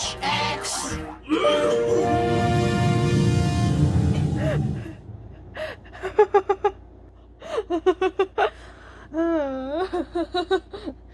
X.